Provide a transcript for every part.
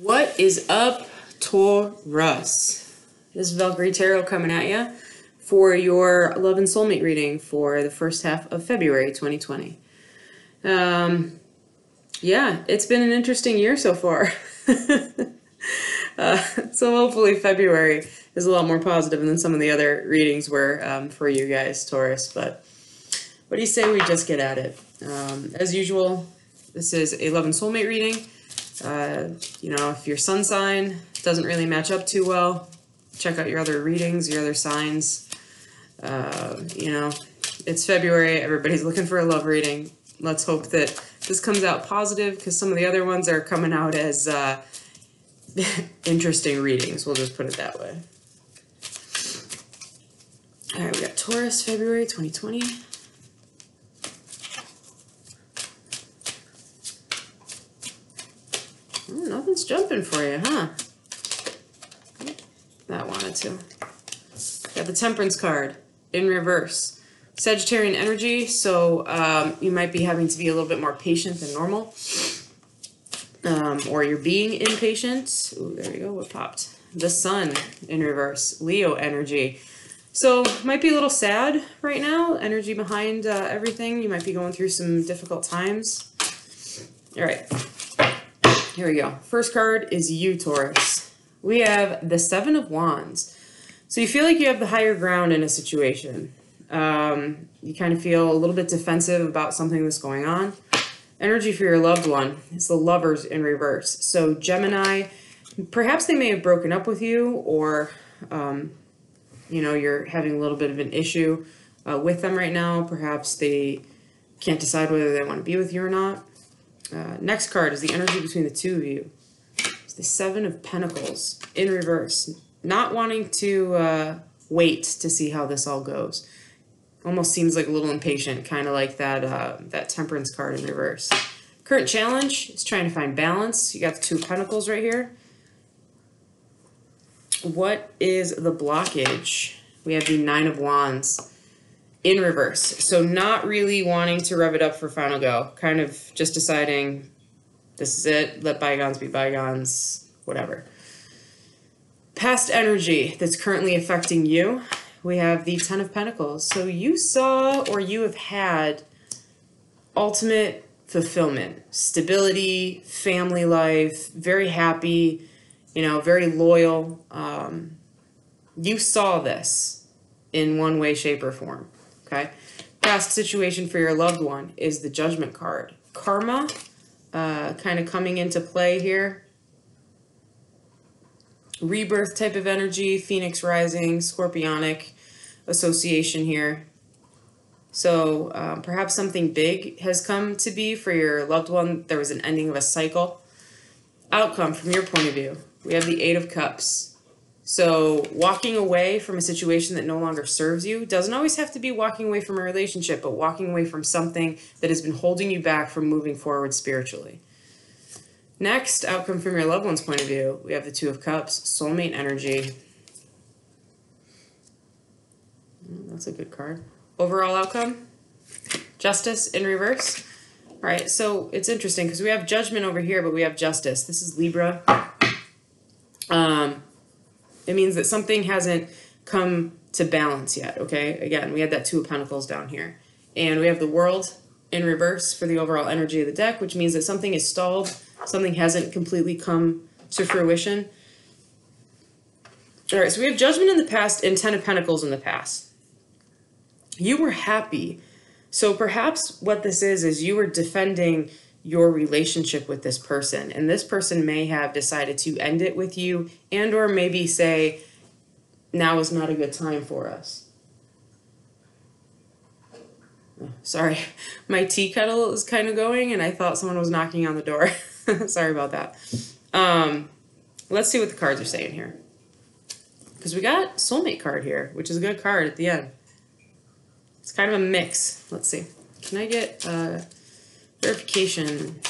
What is up, Taurus? This is Valkyrie Tarot coming at you for your love and soulmate reading for the first half of February 2020. Um, yeah, it's been an interesting year so far. uh, so hopefully February is a lot more positive than some of the other readings were um, for you guys, Taurus. But what do you say we just get at it? Um, as usual, this is a love and soulmate reading. Uh, you know, if your sun sign doesn't really match up too well, check out your other readings, your other signs. Uh, you know, it's February, everybody's looking for a love reading. Let's hope that this comes out positive because some of the other ones are coming out as uh, interesting readings. We'll just put it that way. All right, we got Taurus, February 2020. Jumping for you, huh? That wanted to. Got the Temperance card in reverse. Sagittarian energy, so um, you might be having to be a little bit more patient than normal. Um, or you're being impatient. Ooh, there you go, what popped? The Sun in reverse, Leo energy. So might be a little sad right now, energy behind uh, everything. You might be going through some difficult times. All right, here we go. First card is you, Taurus. We have the Seven of Wands. So you feel like you have the higher ground in a situation. Um, you kind of feel a little bit defensive about something that's going on. Energy for your loved one is the lovers in reverse. So Gemini, perhaps they may have broken up with you or, um, you know, you're having a little bit of an issue uh, with them right now. Perhaps they can't decide whether they want to be with you or not. Uh, next card is the energy between the two of you. It's the Seven of Pentacles in reverse. Not wanting to uh, wait to see how this all goes almost seems like a little impatient, kind of like that uh, that temperance card in reverse. Current challenge is trying to find balance. You got the two pentacles right here. What is the blockage? We have the nine of wands in reverse. So not really wanting to rev it up for final go. Kind of just deciding this is it. Let bygones be bygones. Whatever. Past energy that's currently affecting you we have the Ten of Pentacles. So you saw or you have had ultimate fulfillment, stability, family life, very happy, you know, very loyal. Um, you saw this in one way, shape, or form. Okay. Past situation for your loved one is the Judgment card. Karma uh, kind of coming into play here rebirth type of energy, Phoenix rising, Scorpionic association here. So um, perhaps something big has come to be for your loved one. There was an ending of a cycle. Outcome from your point of view. We have the Eight of Cups. So walking away from a situation that no longer serves you doesn't always have to be walking away from a relationship, but walking away from something that has been holding you back from moving forward spiritually. Next, outcome from your loved one's point of view, we have the Two of Cups, soulmate energy. Mm, that's a good card. Overall outcome, justice in reverse. All right, so it's interesting because we have judgment over here, but we have justice. This is Libra. Um, it means that something hasn't come to balance yet, okay? Again, we had that Two of Pentacles down here. And we have the World in reverse for the overall energy of the deck, which means that something is stalled something hasn't completely come to fruition. All right, so we have judgment in the past and Ten of Pentacles in the past. You were happy. So perhaps what this is, is you were defending your relationship with this person and this person may have decided to end it with you and or maybe say now is not a good time for us sorry my tea kettle is kind of going and i thought someone was knocking on the door Sorry about that. Um, let's see what the cards are saying here. Because we got soulmate card here, which is a good card at the end. It's kind of a mix. Let's see. Can I get uh, verification,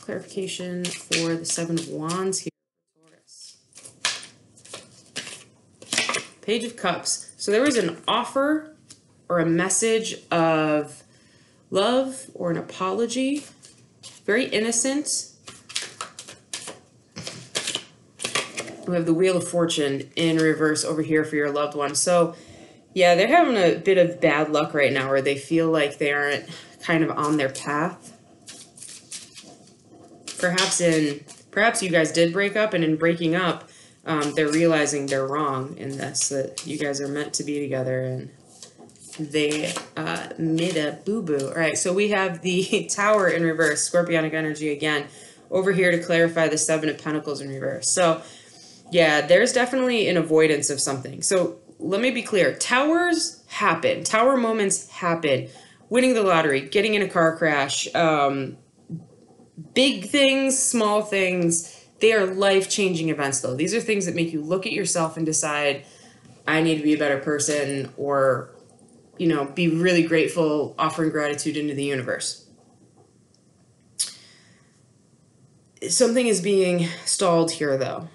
clarification for the Seven of Wands here? Page of Cups. So there was an offer or a message of love or an apology. Very innocent We have the Wheel of Fortune in reverse over here for your loved one. So, yeah, they're having a bit of bad luck right now where they feel like they aren't kind of on their path. Perhaps in perhaps you guys did break up and in breaking up, um, they're realizing they're wrong in this, that you guys are meant to be together and they uh, made a boo-boo. All right, so we have the Tower in reverse, Scorpionic energy again, over here to clarify the Seven of Pentacles in reverse. So, yeah, there's definitely an avoidance of something. So let me be clear. Towers happen. Tower moments happen. Winning the lottery, getting in a car crash, um, big things, small things. They are life changing events, though. These are things that make you look at yourself and decide, I need to be a better person, or, you know, be really grateful, offering gratitude into the universe. Something is being stalled here, though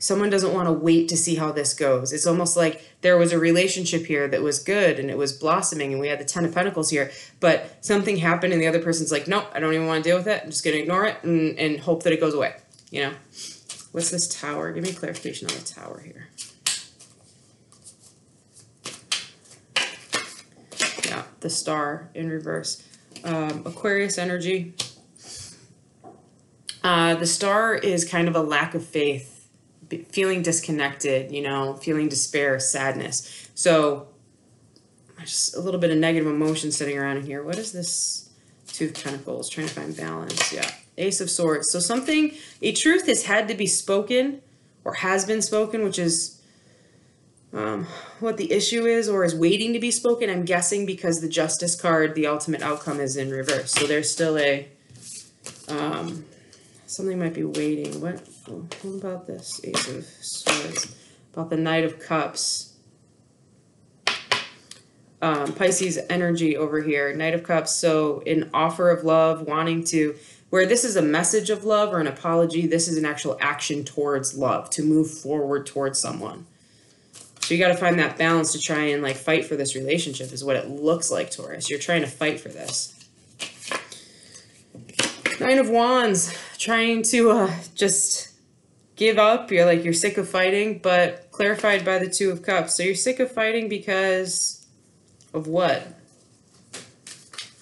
someone doesn't want to wait to see how this goes. It's almost like there was a relationship here that was good and it was blossoming and we had the 10 of pentacles here, but something happened and the other person's like, nope, I don't even want to deal with it. I'm just going to ignore it and, and hope that it goes away. You know, what's this tower? Give me clarification on the tower here. Yeah, the star in reverse. Um, Aquarius energy. Uh, the star is kind of a lack of faith feeling disconnected, you know, feeling despair, sadness. So just a little bit of negative emotion sitting around in here. What is this Two of Pentacles? Trying to find balance. Yeah. Ace of Swords. So something, a truth has had to be spoken or has been spoken, which is um, what the issue is or is waiting to be spoken. I'm guessing because the Justice card, the ultimate outcome is in reverse. So there's still a, um, something might be waiting. What, what about this Ace of Swords? About the Knight of Cups. Um, Pisces energy over here. Knight of Cups. So an offer of love, wanting to, where this is a message of love or an apology, this is an actual action towards love, to move forward towards someone. So you got to find that balance to try and like fight for this relationship is what it looks like, Taurus. You're trying to fight for this. Nine of Wands, trying to uh, just give up. You're like, you're sick of fighting, but clarified by the Two of Cups. So you're sick of fighting because of what?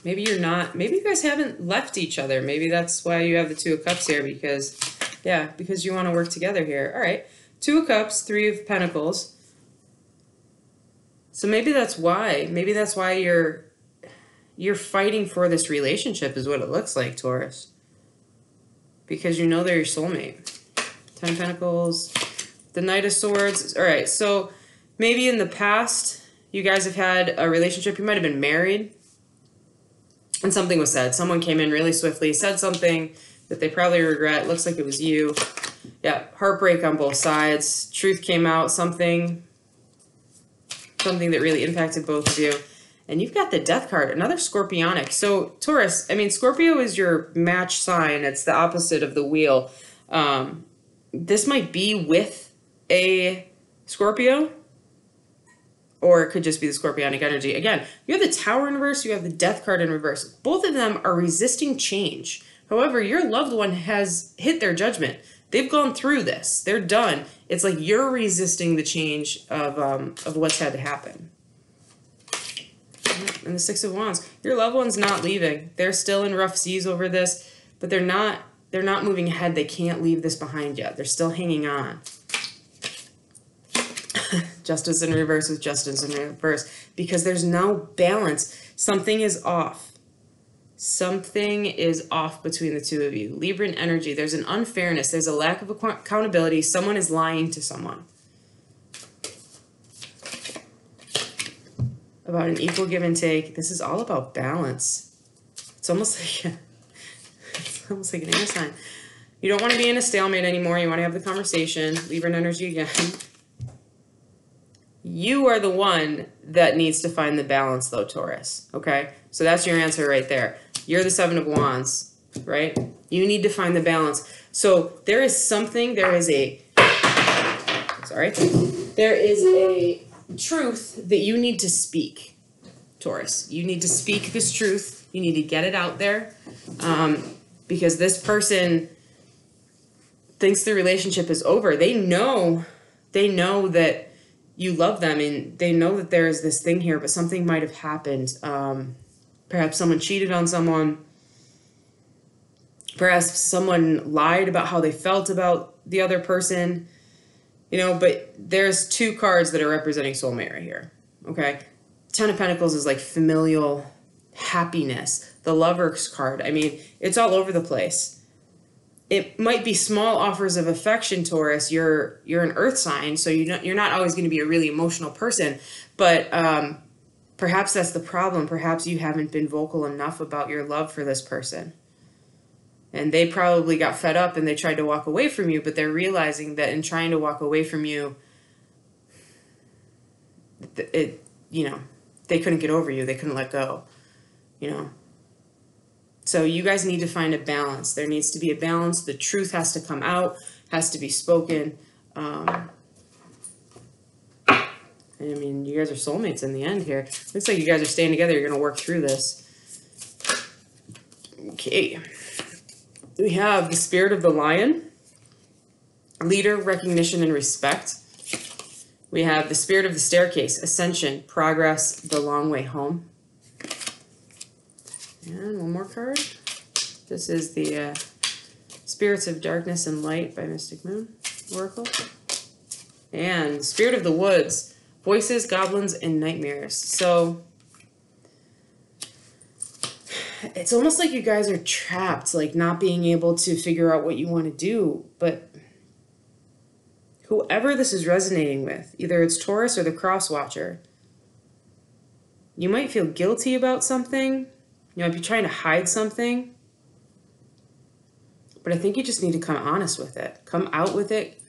Maybe you're not, maybe you guys haven't left each other. Maybe that's why you have the Two of Cups here because, yeah, because you want to work together here. All right. Two of Cups, Three of Pentacles. So maybe that's why. Maybe that's why you're you're fighting for this relationship is what it looks like, Taurus. Because you know they're your soulmate. Ten Pentacles, the Knight of Swords. All right, so maybe in the past you guys have had a relationship. You might have been married, and something was said. Someone came in really swiftly, said something that they probably regret. Looks like it was you. Yeah, heartbreak on both sides. Truth came out. Something, something that really impacted both of you. And you've got the death card, another scorpionic. So Taurus, I mean, Scorpio is your match sign. It's the opposite of the wheel. Um, this might be with a Scorpio, or it could just be the scorpionic energy. Again, you have the tower in reverse, you have the death card in reverse. Both of them are resisting change. However, your loved one has hit their judgment. They've gone through this. They're done. It's like you're resisting the change of um, of what's had to happen. And the Six of Wands. Your loved one's not leaving. They're still in rough seas over this, but they're not they're not moving ahead. They can't leave this behind yet. They're still hanging on. justice in reverse with justice in reverse because there's no balance. Something is off. Something is off between the two of you. Libran energy, there's an unfairness, there's a lack of accountability. Someone is lying to someone. About an equal give and take. This is all about balance. It's almost like almost like an air sign. You don't want to be in a stalemate anymore. You want to have the conversation. Libra energy again. You are the one that needs to find the balance, though, Taurus. Okay? So that's your answer right there. You're the Seven of Wands, right? You need to find the balance. So there is something, there is a, sorry, there is a truth that you need to speak, Taurus. You need to speak this truth. You need to get it out there. Um, because this person thinks the relationship is over. They know, they know that you love them and they know that there is this thing here, but something might have happened. Um, perhaps someone cheated on someone. Perhaps someone lied about how they felt about the other person. You know, but there's two cards that are representing soulmate right here. Okay. Ten of Pentacles is like familial happiness. The Lover's card, I mean, it's all over the place it might be small offers of affection taurus you're you're an earth sign so you're not, you're not always going to be a really emotional person but um, perhaps that's the problem perhaps you haven't been vocal enough about your love for this person and they probably got fed up and they tried to walk away from you but they're realizing that in trying to walk away from you it you know they couldn't get over you they couldn't let go you know so you guys need to find a balance. There needs to be a balance. The truth has to come out, has to be spoken. Um, I mean, you guys are soulmates in the end here. Looks like you guys are staying together. You're going to work through this. Okay. We have the spirit of the lion, leader, recognition, and respect. We have the spirit of the staircase, ascension, progress, the long way home. And one more card. This is the uh, Spirits of Darkness and Light by Mystic Moon Oracle. And Spirit of the Woods, Voices, Goblins, and Nightmares. So it's almost like you guys are trapped, like not being able to figure out what you want to do. But whoever this is resonating with, either it's Taurus or the Cross Watcher, you might feel guilty about something you if you're trying to hide something, but I think you just need to come honest with it. Come out with it,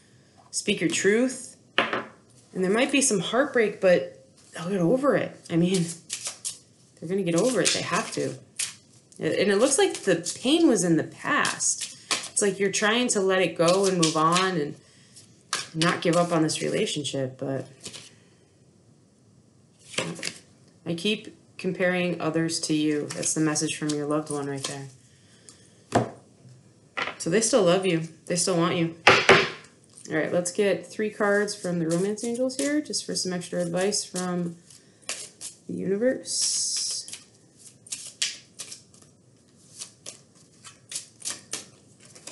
speak your truth. And there might be some heartbreak, but they'll get over it. I mean, they're going to get over it. They have to. And it looks like the pain was in the past. It's like you're trying to let it go and move on and not give up on this relationship, but I keep comparing others to you. That's the message from your loved one right there. So they still love you. They still want you. All right, let's get three cards from the Romance Angels here, just for some extra advice from the universe.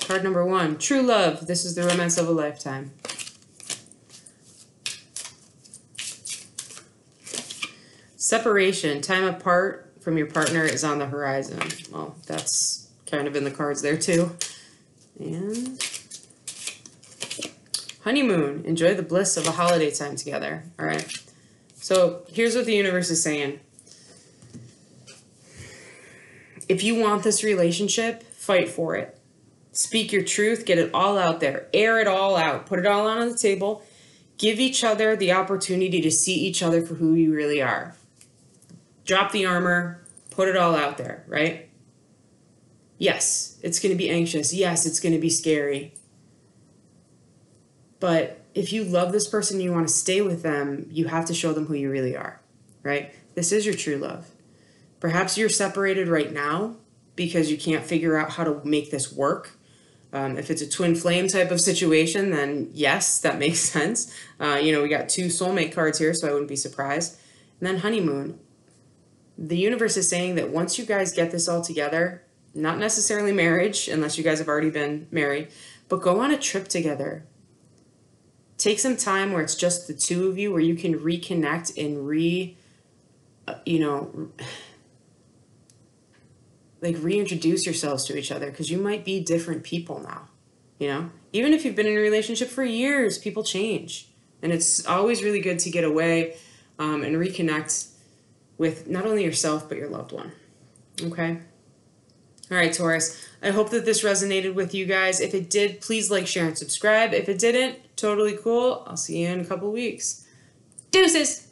Card number one, True Love. This is the romance of a lifetime. Separation, time apart from your partner is on the horizon. Well, that's kind of in the cards there too. And honeymoon, enjoy the bliss of a holiday time together. All right. So here's what the universe is saying. If you want this relationship, fight for it. Speak your truth, get it all out there, air it all out, put it all on the table. Give each other the opportunity to see each other for who you really are drop the armor, put it all out there, right? Yes, it's going to be anxious. Yes, it's going to be scary. But if you love this person, you want to stay with them, you have to show them who you really are, right? This is your true love. Perhaps you're separated right now because you can't figure out how to make this work. Um, if it's a twin flame type of situation, then yes, that makes sense. Uh, you know, we got two soulmate cards here, so I wouldn't be surprised. And then honeymoon the universe is saying that once you guys get this all together, not necessarily marriage, unless you guys have already been married, but go on a trip together. Take some time where it's just the two of you, where you can reconnect and re, uh, you know, like reintroduce yourselves to each other because you might be different people now. You know, even if you've been in a relationship for years, people change. And it's always really good to get away um, and reconnect with not only yourself, but your loved one. Okay? All right, Taurus. I hope that this resonated with you guys. If it did, please like, share, and subscribe. If it didn't, totally cool. I'll see you in a couple weeks. Deuces!